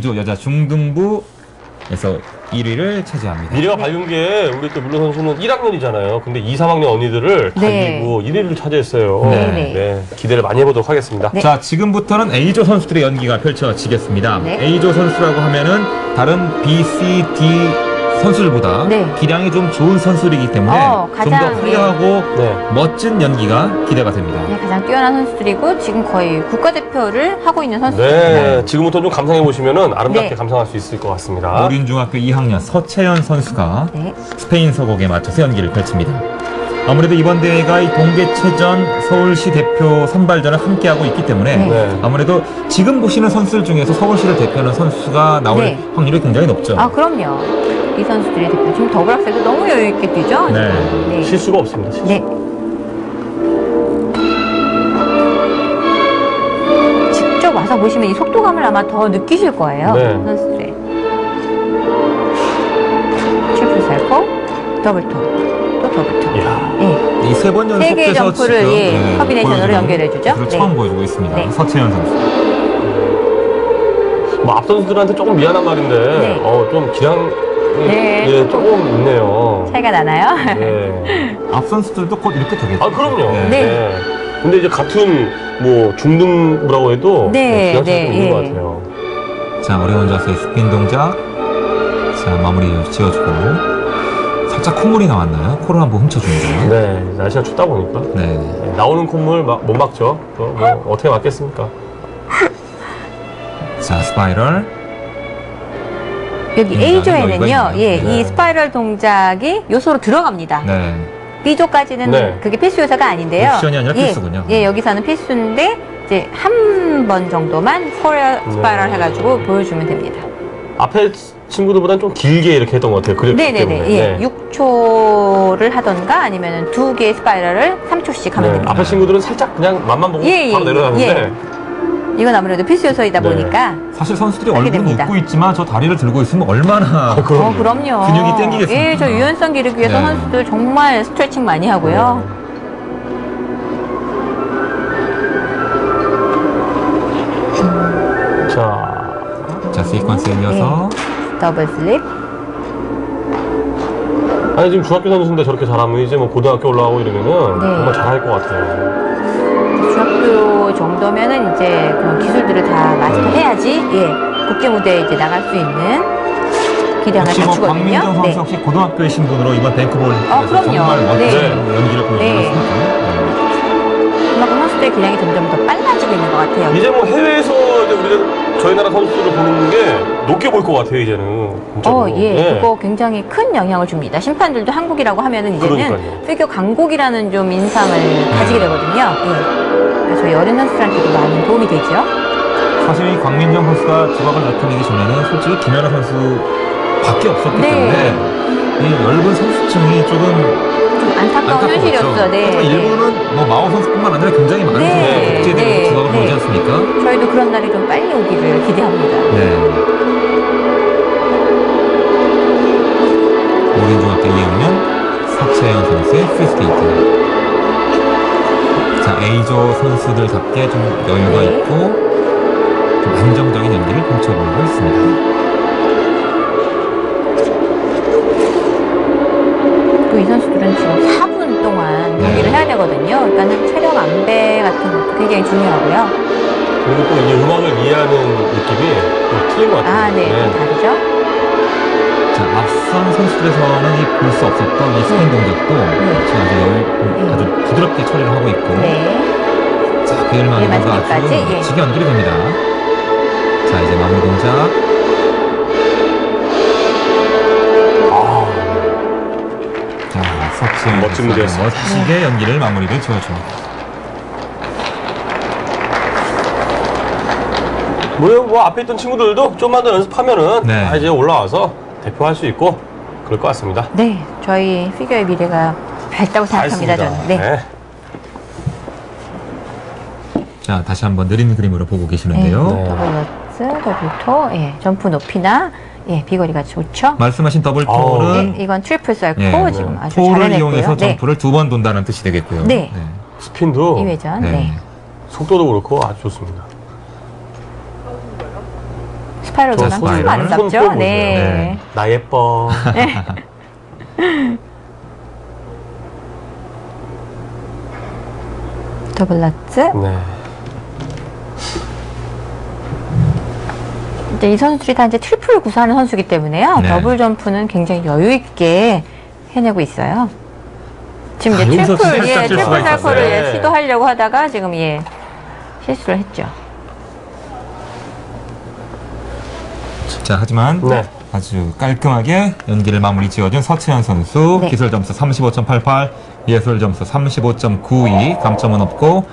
조 여자 중등부에서 1위를 차지합니다. 미래가 밝은 게 우리 또 물론 선수는 1학년이잖아요. 근데 2, 3학년 언니들을 네. 달리고 1위를 차지했어요. 네. 네, 기대를 많이 해보도록 하겠습니다. 네. 자, 지금부터는 A조 선수들의 연기가 펼쳐지겠습니다. 네. A조 선수라고 하면은 다른 B, C, D 선수들보다 네. 기량이 좀 좋은 선수들이기 때문에 어, 좀 더 가장, 화려하고 네. 멋진 연기가 기대가 됩니다. 네, 가장 뛰어난 선수들이고 지금 거의 국가대표를 하고 있는 선수들입니다. 네, 지금부터 좀 감상해 보시면은 아름답게 네. 감상할 수 있을 것 같습니다. 어린중학교 2학년 서채연 선수가 네. 스페인 서곡에 맞춰서 연기를 펼칩니다. 아무래도 이번 대회가 이 동계체전 서울시 대표 선발전을 함께하고 있기 때문에 네. 네. 아무래도 지금 보시는 선수들 중에서 서울시를 대표하는 선수가 나올 네. 확률이 굉장히 높죠. 아, 그럼요. 이 선수들이 대표 지금 더블악셀도 너무 여유 있게 뛰죠? 네. 네. 실수가 없습니다. 실수. 네. 직접 와서 보시면 이 속도감을 아마 더 느끼실 거예요. 네. double toe, 또 double toe. 이야. 예. 이 세 번세 개의 연속해서 점프를, 지금 예, 네, combination으로 보여주는 연결해주죠. 네. 처음 보여주고 있습니다. 네. 서채연 선수. 뭐 앞 선수들한테 조금 미안한 말인데, 네. 어, 좀 기량이 네. 예, 조금 있네요. 차이가 나나요? 네. 앞 선 수들도 곧 이렇게 되겠죠. 아, 그럼요. 네. 네. 근데 이제 같은 뭐 중등부라고 해도 네, 기량 차이가 네, 있는 예. 것 같아요. 자, 어려운 자세의 스핀 동작. 자, 마무리 지어주고. 살짝 콧물이 나왔나요? 코를 한번 훔쳐줍니다. 네, 날씨가 춥다 보니까. 네. 네, 나오는 콧물 막, 못 막죠. 또 뭐 어떻게 막겠습니까? 자, 스파이럴. 여기 음, A조에는요, 예. 네. 이 스파이럴 동작이 요소로 들어갑니다. 네. B조까지는 네. 그게 필수 요소가 아닌데요. 옵션이 아니라 예, 필수군요. 예, 여기서는 필수인데 이제 한 번 정도만 choreo 스파이럴 네. 해가지고 보여주면 됩니다. 앞에 친구들보다는 좀 길게 이렇게 했던 것 같아요. 그랬기 네네네. 때문에. 예, 네. 6초를 하던가 아니면 두 개의 스파이럴을 3초씩 하면 네, 됩니다. 앞에 친구들은 살짝 그냥 맛만 보고 예, 예, 바로 내려가는데 예. 이건 아무래도 필수 요소이다 네. 보니까 사실 선수들이 얼굴은 됩니다. 웃고 있지만 저 다리를 들고 있으면 얼마나 그럼요. 어, 그럼요. 근육이 땡기겠습니까? 예, 저 유연성 기르기 위해서 네. 선수들 정말 스트레칭 많이 하고요. 네. 자, 자, 시퀀스에 이어서 double flip. 아니 지금 중학교 선수인데 저렇게 잘하면 이제 뭐 고등학교 올라가고 이러면은 네. 정말 잘할 것 같아요. 중학교 정도면은 이제 그런 기술들을 다 마스터해야지 예 국제 무대에 이제 나갈 수 있는 기량을 뭐 갖추거든요. 박민정 선수 네. 역시 고등학교의 신분으로 이번 뱅크볼 어, 그럼요. 정말 멋진 네. 연기를 보여주지 네. 않았습니까? 네. 그만큼 선수들의 기량이 점점 더 빨라지고 있는 것 같아요. 이제 뭐 해외에서 이제 우리가 저희 나라 선수들을 보는 게 높게 볼 것 같아요 이제는. 진짜로. 어, 예, 네. 그거 굉장히 큰 영향을 줍니다. 심판들도 한국이라고 하면은 이제는 그러니까요. 피겨 강국이라는 좀 인상을 가지게 되거든요. 예. 그래서 저희 어린 선수들한테도 많은 도움이 되죠. 사실 이 곽민정 선수가 두각을 나타내기 전에는 솔직히 김연아 선수밖에 없었기 네. 때문에 이 얇은 선수층이 조금 좀 안타까운. 현실이었어요. 네. 하지만 네. 일본은 뭐 마오 선수뿐만 아니라 굉장히 많은 네. 선수들이 국제 대회 네. 두각을 네. 보지 않습니까? 저희도 그런 날이 좀 빨리 오기를 기대합니다. 네. 오륜중학교 2학년 서채연 선수의 프리스케이트. 자, A조 선수들답게 좀 여유가 네. 있고 좀 안정적인 연기를 펼쳐보고 있습니다. 또 이 선수들은 지금 4분 동안 네. 경기를 해야 되거든요. 그러니까 체력 안배 같은 것도 굉장히 중요하고요. 그리고 또 이제 음악을 이해하는 느낌이 또 틀린 것 같아요. 아, 네, 좀 다르죠? 자, 앞선 선수들에서는 볼 수 없었던 이 스핀 동작도 지금 아주, 여유, 아주 부드럽게 처리를 하고 있고 네. 자, 베일만 베일만 선수 아주 예. 멋지게 연결이 됩니다. 자, 이제 마무리 동작. 멋진 무대였어요. 멋지게 연기를 마무리를 지어줍니다. 뭐, 뭐 앞에 있던 친구들도 좀만 더 연습하면은 네. 다 이제 올라와서 대표할 수 있고 그럴 것 같습니다. 네, 저희 피겨의 미래가 밝다고 생각합니다. 저는. 네. 자, 다시 한번 느린 그림으로 보고 계시는데요. 네. 더블 러츠, 더블 토, 예, 점프 높이나, 예, 비거리가 좋죠? 말씀하신 더블. 토는 네, 이건 트리플 살코 예, 지금 아주 토를 잘해냈고요. 이용해서 네, 점프를 두 번 돈다는 뜻이 되겠고요. 네. 스핀도 2회전, 네. 네. 속도도 그렇고 아주 좋습니다. 스파이럴 저 스파이럴. 참 아름답죠? 손 보여요. 네. 나 예뻐. 더블 러츠. 네. 이제 이 선수들이 다 이제 트리플을 구사하는 선수이기 때문에요. 네. 더블 점프는 굉장히 여유 있게 해내고 있어요. 지금 이제 아, 여기서 트리플, 예, 트리플 있었어요. 예, 시도하려고 하다가 지금 예, 실수를 했죠. 자, 하지만 네. 아주 깔끔하게 연기를 마무리 지어준 서채연 선수 네. 기술 점수 35.88, 예술 점수 35.92, 감점은 없고